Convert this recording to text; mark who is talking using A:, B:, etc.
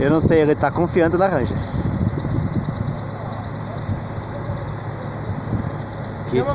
A: Eu não sei, ele tá confiando na laranja.
B: Que... Chama